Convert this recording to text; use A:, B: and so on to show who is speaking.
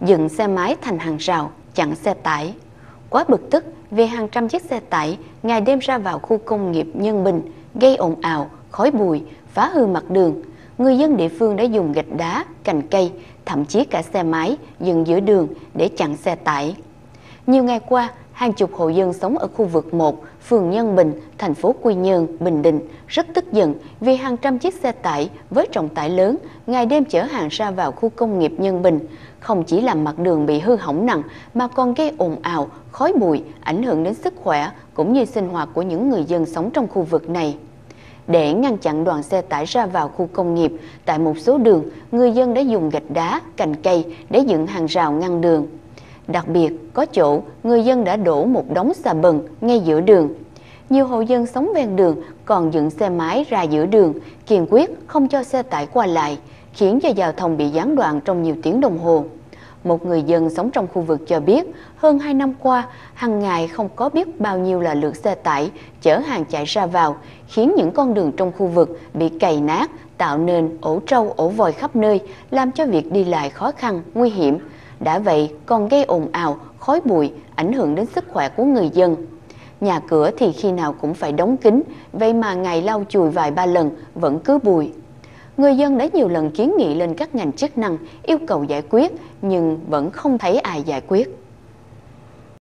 A: dựng xe máy thành hàng rào, chặn xe tải. Quá bực tức vì hàng trăm chiếc xe tải ngày đêm ra vào khu công nghiệp Nhân Bình, gây ồn ào, khói bụi, phá hư mặt đường. Người dân địa phương đã dùng gạch đá, cành cây, thậm chí cả xe máy dừng giữa đường để chặn xe tải. Nhiều ngày qua, hàng chục hộ dân sống ở khu vực 1, phường Nhân Bình, thành phố Quy Nhơn, Bình Định rất tức giận vì hàng trăm chiếc xe tải với trọng tải lớn ngày đêm chở hàng ra vào khu công nghiệp Nhân Bình, không chỉ làm mặt đường bị hư hỏng nặng mà còn gây ồn ào, khói bụi, ảnh hưởng đến sức khỏe cũng như sinh hoạt của những người dân sống trong khu vực này. Để ngăn chặn đoàn xe tải ra vào khu công nghiệp, tại một số đường, người dân đã dùng gạch đá, cành cây để dựng hàng rào ngăn đường. Đặc biệt, có chỗ người dân đã đổ một đống xà bần ngay giữa đường. Nhiều hộ dân sống ven đường còn dựng xe máy ra giữa đường, kiên quyết không cho xe tải qua lại, khiến cho giao thông bị gián đoạn trong nhiều tiếng đồng hồ. Một người dân sống trong khu vực cho biết, hơn 2 năm qua, hàng ngày không có biết bao nhiêu là lượt xe tải chở hàng chạy ra vào, khiến những con đường trong khu vực bị cày nát, tạo nên ổ trâu, ổ vòi khắp nơi, làm cho việc đi lại khó khăn, nguy hiểm. Đã vậy còn gây ồn ào, khói bụi, ảnh hưởng đến sức khỏe của người dân. Nhà cửa thì khi nào cũng phải đóng kín, vậy mà ngày lau chùi vài ba lần vẫn cứ bụi. Người dân đã nhiều lần kiến nghị lên các ngành chức năng yêu cầu giải quyết nhưng vẫn không thấy ai giải quyết.